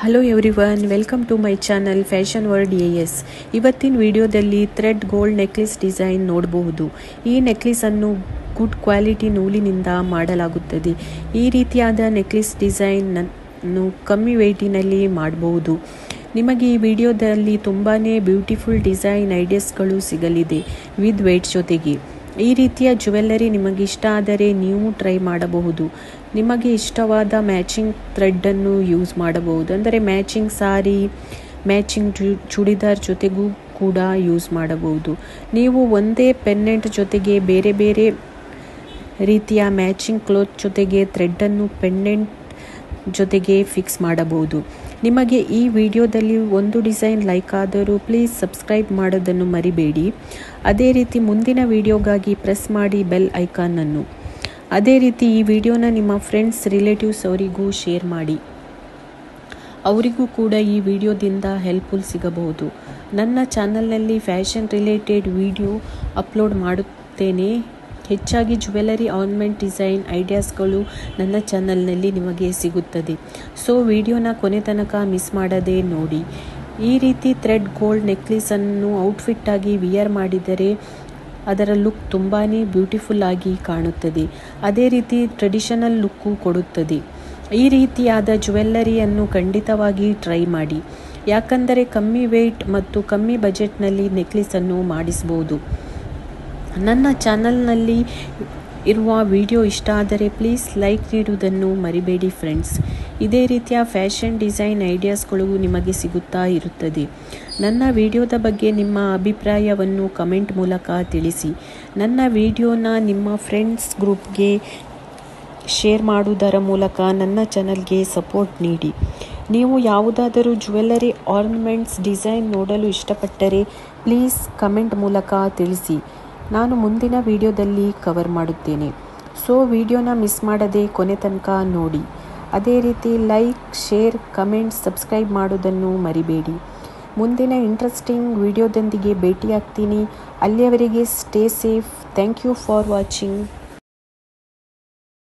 Hello everyone welcome to my channel fashion world A S ಇವತ್ತಿನ ವಿಡಿಯೋದಲ್ಲಿ thread gold necklace design ನೋಡಬಹುದು. ಈ ನೆಕ್ಲೆಸನ್ನು good quality ನೂಲಿನಿಂದ ಮಾಡಲಾಗುತ್ತದೆ. ಈ ರೀತಿಯಾದ ನೆಕ್ಲೆಸ್ ಡಿಸೈನನ್ನು ಕಮ್ಮಿ ವೆಯ್ಟಿನಲ್ಲಿ ಮಾಡಬಹುದು. ನಿಮಗೆ ಈ ವಿಡಿಯೋದಲ್ಲಿ ತುಂಬಾ ಬ್ಯೂಟಿಫುಲ್ ಡಿಸೈನ್ ಐಡಿಯಾಸ್ಗಳು ಸಿಗಲಿದೆ. ವಿತ್ ವೆಯ್ಟ್ ಜೊತೆಗೆ. ಈ ರೀತಿಯ ಜುವೆಲ್ಲರಿ ನಿಮಗೆ ಇಷ್ಟ ಆದರೆ ನೀವು ಟ್ರೈ ಮಾಡಬಹುದು. ನಿಮಗೆ ಇಷ್ಟವಾದ ಮ್ಯಾಚಿಂಗ್ ಥ್ರೆಡ್ಡನ್ನು ಯೂಸ್ ಮಾಡಬಹುದು. ಅಂದರೆ ಮ್ಯಾಚಿಂಗ್ ಸಾರಿ ಮ್ಯಾಚಿಂಗ್ ಚೂಡಿದಾರ್ ಜೊತೆಗೂ ಕೂಡ ಯೂಸ್ ಮಾಡಬಹುದು. ನೀವು ಒಂದೇ ಪೆನ್ನೆಂಟ್ ಜೊತೆಗೆ ಬೇರೆ ಬೇರೆ ರೀತಿಯ ಮ್ಯಾಚಿಂಗ್ ಕ್ಲೋತ್ ಜೊತೆಗೆ ಥ್ರೆಡ್ಡನ್ನು ಪೆಂಡೆಂಟ್ ಜೊತೆಗೆ ಫಿಕ್ಸ್ ಮಾಡಬಹುದು. ನಿಮಗೆ ಈ ವಿಡಿಯೋದಲ್ಲಿ ಒಂದು ಡಿಸೈನ್ ಲೈಕ್ ಆದರೂ ಪ್ಲೀಸ್ ಸಬ್ಸ್ಕ್ರೈಬ್ ಮಾಡೋದನ್ನು ಮರಿಬೇಡಿ. ಅದೇ ರೀತಿ ಮುಂದಿನ ವಿಡಿಯೋಗಾಗಿ ಪ್ರೆಸ್ ಮಾಡಿ ಬೆಲ್ ಐಕಾನನ್ನು ಅದೇ ರೀತಿ ಈ ವಿಡಿಯೋನ ನಿಮ್ಮ ಫ್ರೆಂಡ್ಸ್ ರಿಲೇಟಿವ್ಸ್ ಅವರಿಗೂ ಶೇರ್ ಮಾಡಿ. ಅವರಿಗೂ ಕೂಡ ಈ ವಿಡಿಯೋದಿಂದ ಹೆಲ್ಪ್ಫುಲ್ ಸಿಗಬಹುದು. ನನ್ನ ಚಾನಲ್ನಲ್ಲಿ ಫ್ಯಾಷನ್ ರಿಲೇಟೆಡ್ ವಿಡಿಯೋ ಅಪ್ಲೋಡ್ ಮಾಡುತ್ತೇನೆ. ಹೆಚ್ಚಾಗಿ ಜ್ಯುವೆಲರಿ ಆರ್ನ್ಮೆಂಟ್ ಡಿಸೈನ್ ಐಡಿಯಾಸ್ಗಳು ನನ್ನ ಚಾನಲ್ನಲ್ಲಿ ನಿಮಗೆ ಸಿಗುತ್ತದೆ. ಸೊ ವಿಡಿಯೋನ ಕೊನೆ ತನಕ ಮಿಸ್ ಮಾಡದೆ ನೋಡಿ. ಈ ರೀತಿ ಥ್ರೆಡ್ ಗೋಲ್ಡ್ ನೆಕ್ಲೆಸನ್ನು ಔಟ್ಫಿಟ್ಟಾಗಿ ವಿಯರ್ ಮಾಡಿದರೆ ಅದರ ಲುಕ್ ತುಂಬಾ ಬ್ಯೂಟಿಫುಲ್ ಆಗಿ ಕಾಣುತ್ತದೆ. ಅದೇ ರೀತಿ ಟ್ರೆಡಿಷನಲ್ ಲುಕ್ಕು ಕೊಡುತ್ತದೆ. ಈ ರೀತಿಯಾದ ಜ್ಯುವೆಲ್ಲರಿಯನ್ನು ಖಂಡಿತವಾಗಿ ಟ್ರೈ ಮಾಡಿ. ಯಾಕಂದರೆ ಕಮ್ಮಿ ವೆಯ್ಟ್ ಮತ್ತು ಕಮ್ಮಿ ಬಜೆಟ್ನಲ್ಲಿ ನೆಕ್ಲೆಸನ್ನು ಮಾಡಿಸ್ಬೋದು. ನನ್ನ ಚಾನಲ್ನಲ್ಲಿ ಇರುವ ವಿಡಿಯೋ ಇಷ್ಟ ಆದರೆ ಪ್ಲೀಸ್ ಲೈಕ್ ನೀಡುವುದನ್ನು ಮರಿಬೇಡಿ ಫ್ರೆಂಡ್ಸ್. ಇದೇ ರೀತಿಯ ಫ್ಯಾಷನ್ ಡಿಸೈನ್ ಐಡಿಯಾಸ್ಗಳು ನಿಮಗೆ ಸಿಗುತ್ತಾ ಇರುತ್ತದೆ. ನನ್ನ ವಿಡಿಯೋದ ಬಗ್ಗೆ ನಿಮ್ಮ ಅಭಿಪ್ರಾಯವನ್ನು ಕಮೆಂಟ್ ಮೂಲಕ ತಿಳಿಸಿ. ನನ್ನ ವಿಡಿಯೋನ ನಿಮ್ಮ ಫ್ರೆಂಡ್ಸ್ ಗ್ರೂಪ್ಗೆ ಶೇರ್ ಮಾಡುವುದರ ಮೂಲಕ ನನ್ನ ಚಾನಲ್ಗೆ ಸಪೋರ್ಟ್ ನೀಡಿ. ನೀವು ಯಾವುದಾದರೂ ಜ್ಯುವೆಲ್ಲರಿ, ಆರ್ನಮೆಂಟ್ಸ್, ಡಿಸೈನ್ ನೋಡಲು ಇಷ್ಟಪಟ್ಟರೆ ಪ್ಲೀಸ್ ಕಮೆಂಟ್ ಮೂಲಕ ತಿಳಿಸಿ. ನಾನು ಮುಂದಿನ ವಿಡಿಯೋದಲ್ಲಿ ಕವರ್ ಮಾಡುತ್ತೇನೆ. ಸೊ ವಿಡಿಯೋನ ಮಿಸ್ ಮಾಡದೆ ಕೊನೆ ತನಕ ನೋಡಿ. ಅದೇ ರೀತಿ ಲೈಕ್ ಶೇರ್ ಕಮೆಂಟ್ ಸಬ್ಸ್ಕ್ರೈಬ್ ಮಾಡೋದನ್ನು ಮರಿಬೇಡಿ. ಮುಂದಿನ ಇಂಟ್ರೆಸ್ಟಿಂಗ್ ವಿಡಿಯೋದೊಂದಿಗೆ ಭೇಟಿಯಾಗ್ತೀನಿ. ಅಲ್ಲಿಯವರೆಗೆ stay safe thank you for watching